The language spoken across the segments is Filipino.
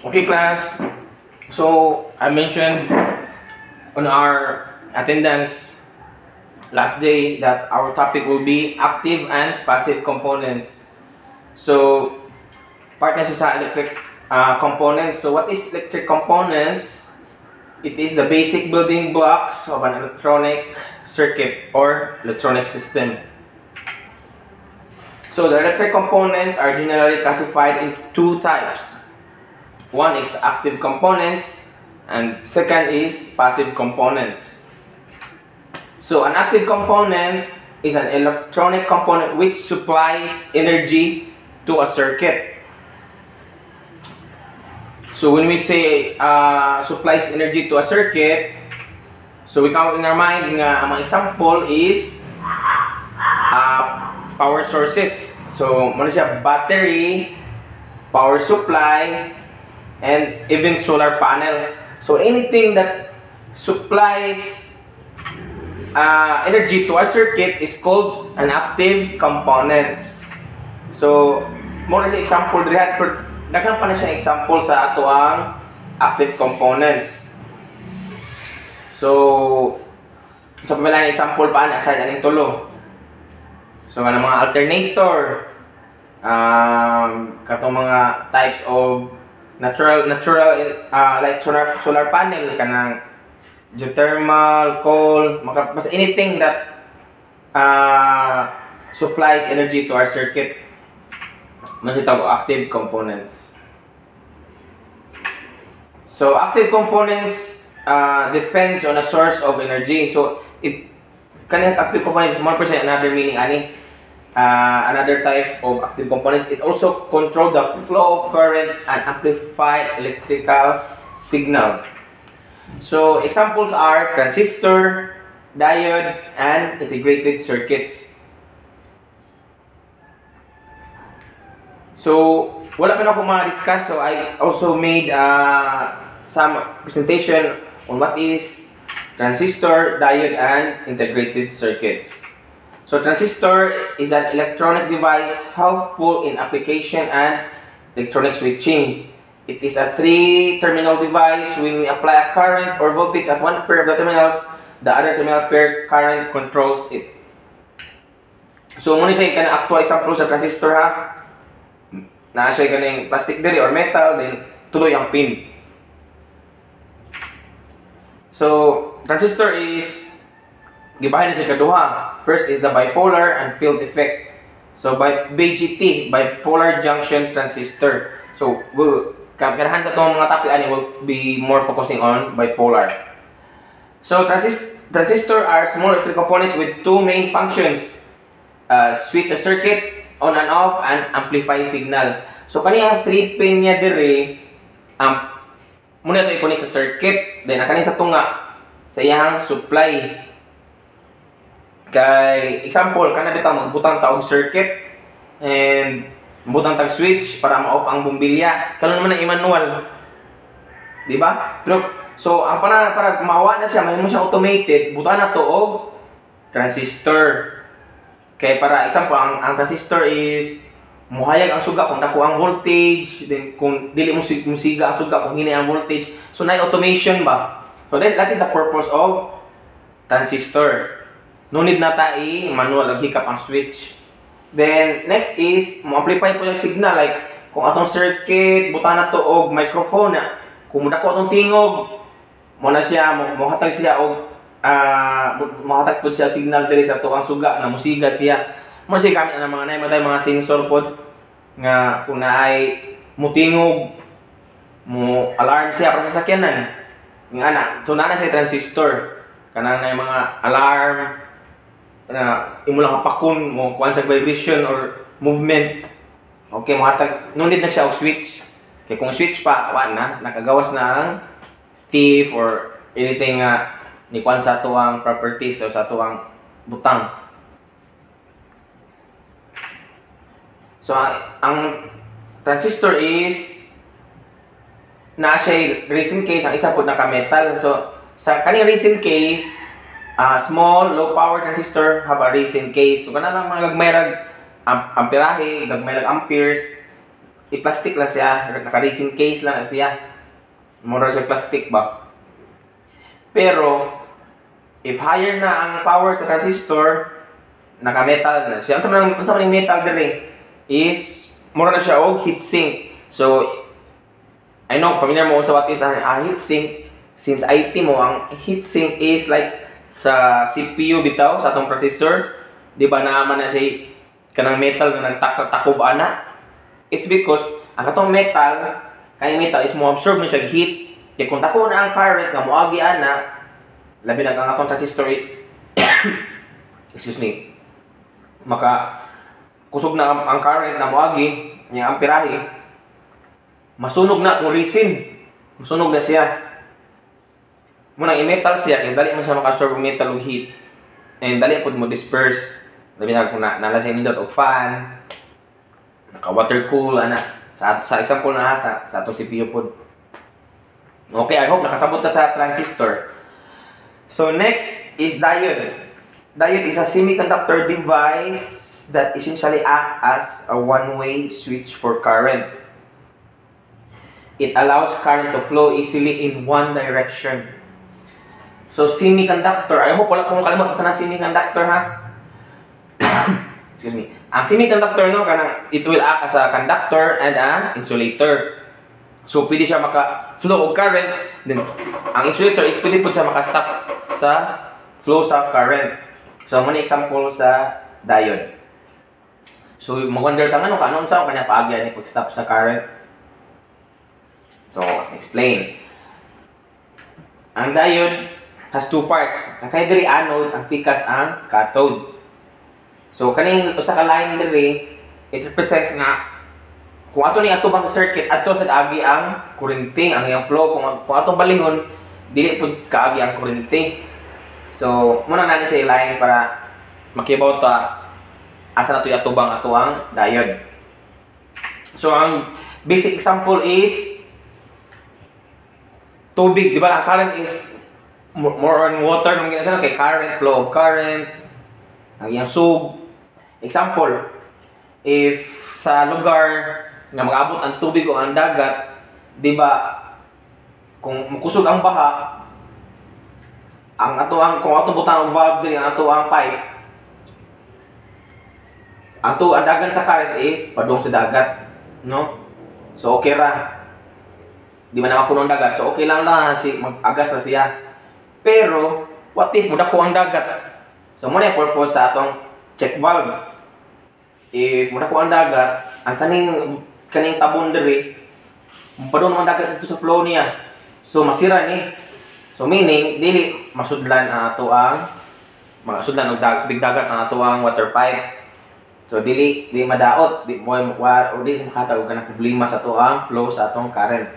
Okay, class. So, I mentioned on our attendance last day that our topic will be active and passive components. So, part na siya electric uh, components. So, what is electric components? It is the basic building blocks of an electronic circuit or electronic system. So, the electric components are generally classified in two types. One is active components and second is passive components. So an active component is an electronic component which supplies energy to a circuit. So when we say uh, supplies energy to a circuit, so we count in our mind nga ang mga example is uh, power sources. So muna siya battery, power supply, and even solar panel. So anything that supplies uh, energy to a circuit is called an active components. So, more sa example daghan pa na siya example sa ato ang active components. So, sa so, pamilang example pa na sa aning tulo. So, ano mga alternator, um, katong mga types of natural natural uh, like solar solar panel kanang geothermal coal maka basta anything that uh, supplies energy to our circuit. Masitawag active components. So active components uh, depends on a source of energy. So if kanang active components is more percent another meaning ani uh, another type of active components. It also controls the flow of current and amplify electrical signal. So examples are transistor, diode, and integrated circuits. So, wala pa na ako ma-discuss. So, I also made uh, some presentation on what is transistor, diode, and integrated circuits. So transistor is an electronic device helpful in application and electronic switching. It is a three-terminal device. When we apply a current or voltage at one pair of the terminals, the other terminal pair current controls it. So muna siya ikan actual example sa transistor ha. Na siya kaning plastic diri or metal then tuloy ang pin. So transistor is gibahin siya kaduha. First is the bipolar and field effect. So by BGT, bipolar junction transistor. So we'll kanahan sa itong mga topic ani will be more focusing on bipolar. So transist transistor are small electric components with two main functions. Uh, switch a circuit on and off and amplify signal. So kaniyang 3 pin niya dire um, muna ito i-connect sa circuit then kaning sa tunga sa iyang supply Kay example kana bitaw magbutang taog circuit and butang tag switch para ma-off ang bombilya. Karon naman ang manual. Di ba? Pero so ang para para maawa na siya, mo siya automated, buta na to og transistor. Kay para example ang ang transistor is muhayag ang suga kung dako ang voltage, then kung dili mo musiga ang suga kung hini ang voltage. So na automation ba? So that is the purpose of transistor. No need na tayo manual ag hikap ang switch. Then next is mo amplify po yung signal like kung atong circuit buta na to og microphone na kung dako atong tingog mo na siya mo, hatag siya og uh, mo hatag pud siya signal diri sa tuang suga na musiga siya. Mo siya gamit ang mga nay matay mga sensor pod nga kung naay mutingog mo alarm siya para sa sakyanan. Nga ana, so na siya transistor kanang na mga alarm na imo lang pakun mo kuan sa vibration or movement okay mo hatag no need na siya og switch. Kay kung switch pa wa na nakagawas na ang thief or anything nga ni kuan sa tuang properties o sa tuang butang. So ang transistor is na siya recent case ang isa po naka metal so sa kaning recent case uh, small, low power transistor have a recent case. So, kana mga gagmay rag am amperahe, gagmay rag amperes. i-plastic lang siya, naka-resin case lang siya. Mura siya plastic ba? Pero, if higher na ang power sa transistor, naka-metal na siya. Ang sa ang sa metal dere is mura na siya og heatsink. So, I know, familiar mo sa what is a heatsink. Since IT mo, ang heatsink is like sa CPU bitaw, sa atong processor. Di ba naaman na siya kanang metal nga nagtakob ana? It's because ang katong metal kay metal is mo absorb mo siya heat. Kay kung tako na ang current nga moagi ana labi na ang atong transistor excuse me. Maka kusog na ang, current na moagi nya amperahe masunog na kung resin. Masunog na siya muna i-metal siya kay dali man siya maka-absorb metal og heat and dali pud mo disperse labi na kung na, nalasay nindot og fan, naka water cool ana. Sa sa example na sa sa atong CPU pod. Okay, I hope nakasabot ta sa transistor. So next is diode. Diode is a semiconductor device that essentially act as a one-way switch for current. It allows current to flow easily in one direction. So semiconductor, I hope wala pong kalimot sa na semiconductor ha. excuse me, ang semiconductor no kanang it will act as a conductor and an insulator. So pwede siya maka flow of current, then ang insulator is pwede po siya maka-stop sa flow sa current. So mo example sa diode. So mag-wonder ta ano kanon sa kanya paagya ni pag-stop sa current. So explain. Ang diode has two parts. Ang kay anode, ang pikas ang cathode. So kaning usa ka line diri it represents nga kung ato ni atubang sa circuit ato sa agi ang kuryente ang iyang flow kung kung atong balihon dili pud kaagi ang kuryente. So muna na ni siya line para makibaw ta asa nato atubang ato ang diode. So ang basic example is tubig, di ba? Ang current is more on water, nung ginasa kay current, flow of current, ang iyang sub, Example, if sa lugar na mag-abot ang tubig o ang dagat, di ba, kung makusog ang baha, ang ato ang kung ato butang ang valve diri ang ato ang pipe ang to ang dagan sa current is padung sa dagat no? So okay ra. Di man na mapuno ang dagat? So okay lang lang si mag-agas na siya pero what if mudako ang dagat so mo na purpose sa atong check valve if muna ko ang dagat, ang kaning kaning tabon diri, padon ang dagat dito sa flow niya. So masira ni. So meaning dili masudlan ato ang mga sudlan og dagat tubig dagat ang ato ang water pipe. So dili di madaot, di mo wa o dili makatag og problema sa ato ang flow sa atong current.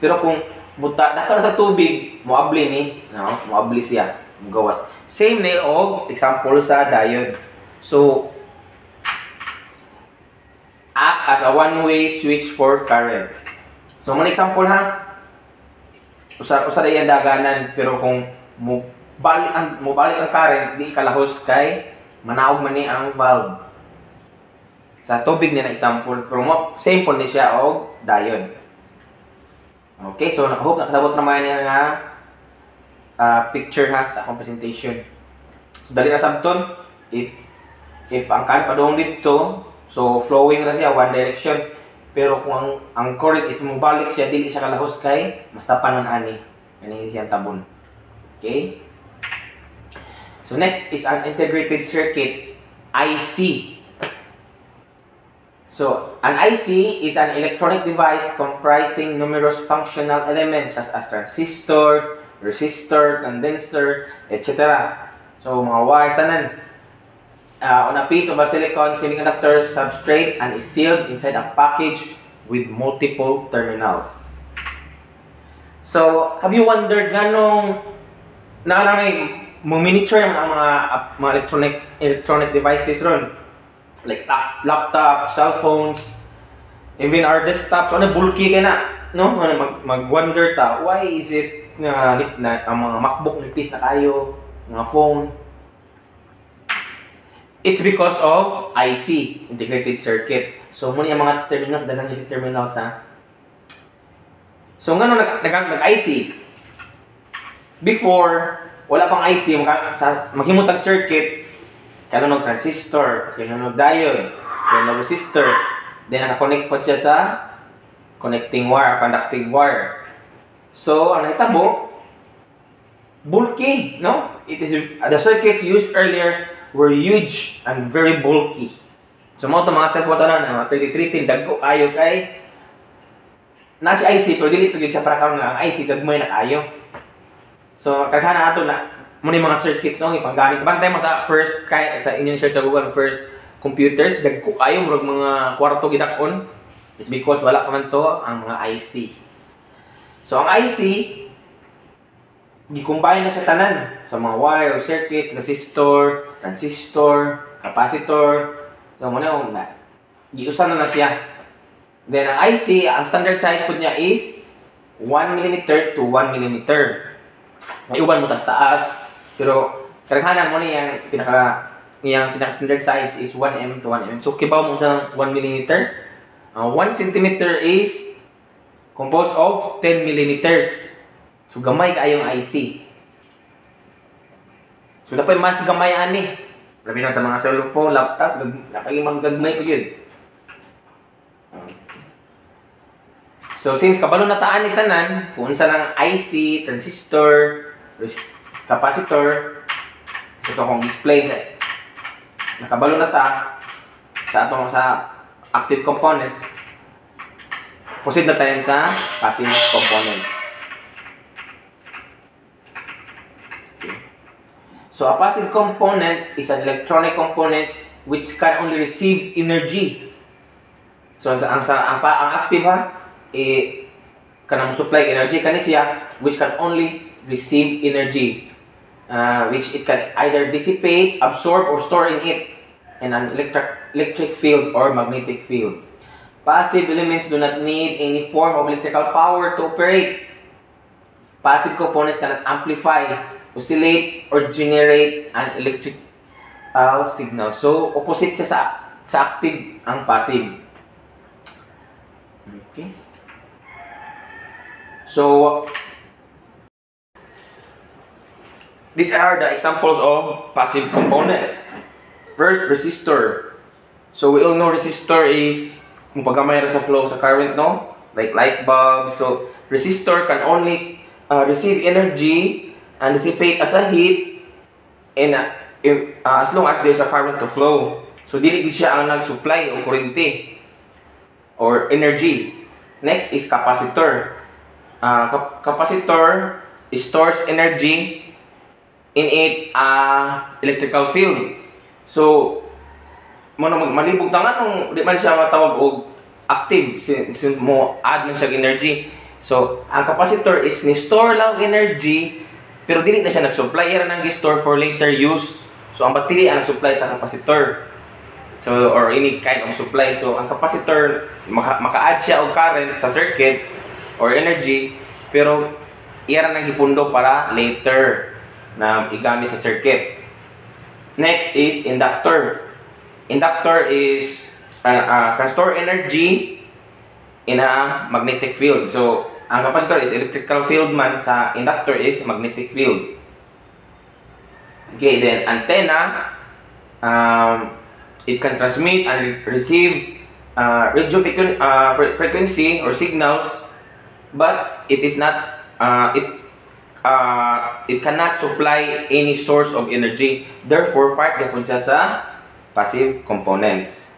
Pero kung buta daka sa tubig, moabli ni, no? Moabli siya, gawas. Same ni og example sa diode. So act as a one-way switch for current. So, mo example ha. Usa usa yan daganan pero kung mo balik ang mo balik ang current di kalahos kay manaog man ni ang valve. Sa tubig ni na example pero mo po ni siya og diode. Okay, so hope nakasabot naman niya nga uh, picture ha sa akong presentation. So dali na sabton if if ang kan padung dito So, flowing na siya, one direction. Pero kung ang, ang current is mubalik siya, dili siya kalahos kay, mas tapan man ani. Yan siya tabon. Okay? So, next is an integrated circuit, IC. So, an IC is an electronic device comprising numerous functional elements such as transistor, resistor, condenser, etc. So, mga wires tanan uh, on a piece of a silicon semiconductor substrate and is sealed inside a package with multiple terminals. So, have you wondered ganong na na may miniature ang mga mga electronic electronic devices ron like lap, laptop, cell phones, even our desktops, ano bulky kay na, no? Ano mag mag-wonder ta, why is it na, na ang mga MacBook nipis na kayo, mga phone, It's because of IC, integrated circuit. So muna yung mga terminals daghan yung terminal sa So ngano nag nag, nag IC before wala pang IC maka, sa maghimot ang circuit kaya nag transistor, kaya nag diode, kaya nag resistor, then naka-connect pa siya sa connecting wire, conducting wire. So, ang nahitabo, bulky, no? It is the circuits used earlier were huge and very bulky. So, mo to mga cellphone na mga 3310 dagko kayo kay na si IC pero dili pagid siya para karon nga IC gagmay na kayo. So, kagana ato na mo mga circuits no? Ipanggamit bantay mo sa first kay sa inyong search sa Google first computers dagko kayo murag mga kwarto gidakon. Is because wala pa man to ang mga IC so ang IC gi-combine na sa tanan. Sa mga wire circuit resistor transistor capacitor. So mo na na giusan na na siya. Then ang IC ang standard size pud niya is 1 mm to 1 mm uban mo tas taas pero kadaghanan mo ni yang pinaka yang pinaka standard size is 1 mm to 1 mm. So kibaw mo sa 1 mm. Uh, 1 cm is composed of 10 mm. So gamay kaayong IC. So dapat mas gamay ani. Labi na sa mga cellphone, laptops, nakagi mas gagmay pa yun. So since kabalo na taan ni tanan, kung sa lang IC, transistor, capacitor ito kong display. Nakabalo na ta. Sa atong sa active components. Proceed na tayo sa passive components. So a passive component is an electronic component which can only receive energy. So ang ang, ang, ang active ha, eh, kanang supply energy kani siya which can only receive energy uh, which it can either dissipate, absorb, or store in it in an electric, electric field or magnetic field. Passive elements do not need any form of electrical power to operate. Passive components cannot amplify, oscillate, or generate an electrical signal. So, opposite siya sa, sa active ang passive. Okay. So, These are the examples of passive components. First, resistor. So we all know resistor is kung pagkamay sa flow sa current, no? Like light bulb. So resistor can only uh, receive energy and dissipate as a heat in, uh, in uh, as long as there's a current to flow. So dili gid siya ang nag-supply o kuryente or energy. Next is capacitor. Uh, cap capacitor stores energy in it uh, electrical field. So, mo malibog tangan nung di man siya matawag og active since mo add man siya energy. So, ang capacitor is ni store lang energy pero dili na siya nag-supply era nang gi-store for later use. So, ang battery ang supply sa capacitor. So, or any kind of supply. So, ang capacitor, maka, maka-add siya og current sa circuit or energy, pero ira nang gipundo para later na igamit sa circuit. Next is inductor. Inductor is uh, uh, can store energy in a magnetic field. So, ang capacitor is electrical field man, sa inductor is magnetic field. Okay, then antenna, um, it can transmit and receive uh, radio uh, frequency or signals, but it is not, uh, it uh, it cannot supply any source of energy. Therefore, part gapon siya sa passive components.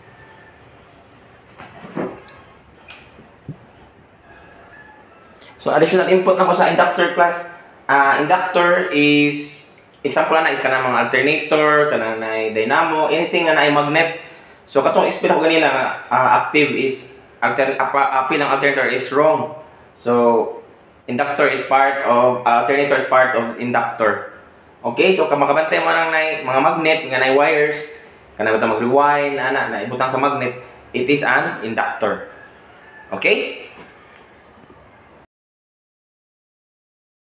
So, additional input na ko sa inductor class. Uh, inductor is, example na is kanang mga alternator, kanang na dynamo, anything na na magnet. So, katong explain ko ganina, uh, active is, alter, apil ng alternator is wrong. So, inductor is part of, uh, alternator is part of inductor. Okay, so kung makabantay mo ng mga magnet, nga na wires, kana ba mag-rewind, ana, na ibutang sa magnet, it is an inductor. Okay?